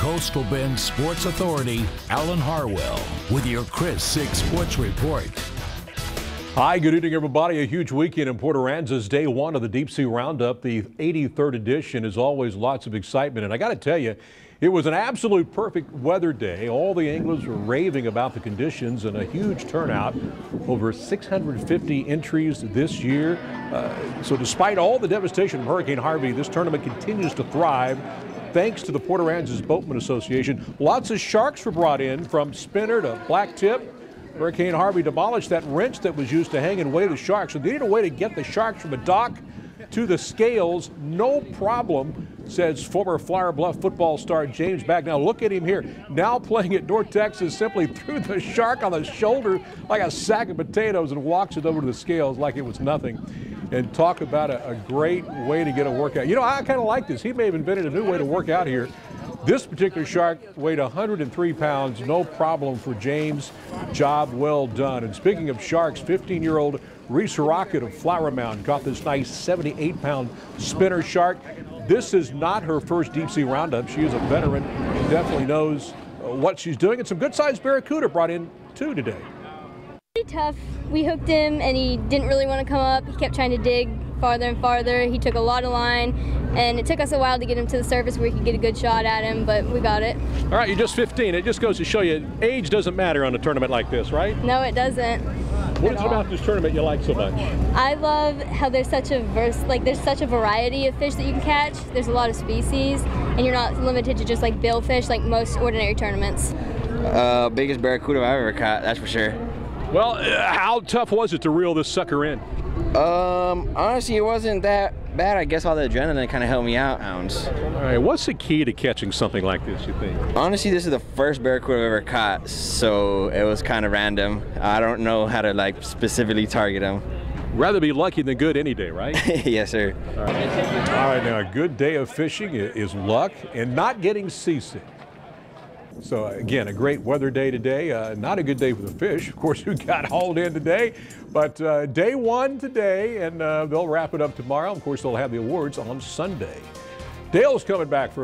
Coastal Bend Sports Authority, Alan Harwell, with your KRIS 6 Sports Report. Hi, good evening, everybody. A huge weekend in Port Aransas, day one of the Deep Sea Roundup, the 83rd edition. Is always lots of excitement, and I got to tell you, it was an absolute perfect weather day. All the anglers were raving about the conditions and a huge turnout. Over 650 entries this year. Uh, so, despite all the devastation of Hurricane Harvey, this tournament continues to thrive thanks to the Port Aransas Boatman Association. Lots of sharks were brought in from spinner to black tip. Hurricane Harvey demolished that wrench that was used to hang and weigh the sharks. So they need a way to get the sharks from the dock to the scales. No problem, says former Flower Bluff football star James Bagnell. Look at him here. Now playing at North Texas, simply threw the shark on the shoulder like a sack of potatoes and walks it over to the scales like it was nothing and talk about a, a, great way to get a workout. You know, I kind of like this. He may have invented a new way to work out here. This particular shark weighed 103 pounds, no problem for James. Job well done. And speaking of sharks, 15-year-old Reese Rocket of Flower Mound caught this nice 78-pound spinner shark. This is not her first deep sea roundup. She is a veteran definitely knows uh, what she's doing. And some good-sized barracuda brought in too today. Pretty tough. We hooked him and he didn't really want to come up. He kept trying to dig farther and farther. He took a lot of line and it took us a while to get him to the surface where we could get a good shot at him, but we got it. All right, you're just 15. It just goes to show you age doesn't matter on a tournament like this, right? No, it doesn't. What is it about this tournament you like so much? I love how there's such a verse, like there's such a variety of fish that you can catch. There's a lot of species, and you're not limited to just like billfish like most ordinary tournaments. Uh, biggest barracuda I've ever caught, that's for sure. Well, uh, how tough was it to reel this sucker in? Um, honestly, it wasn't that bad. I guess all the adrenaline kind of helped me out, hounds. All right, what's the key to catching something like this, you think? Honestly, this is the first barracuda I've ever caught, so it was kind of random. I don't know how to, like, specifically target them. Rather be lucky than good any day, right? yes, sir. All right. All right, now a good day of fishing is luck and not getting seasick. So again, a great weather day today. Uh, not a good day for the fish, of course, who got hauled in today. But uh, day one today, and uh, they'll wrap it up tomorrow. Of course, they'll have the awards on Sunday. Dale's coming back for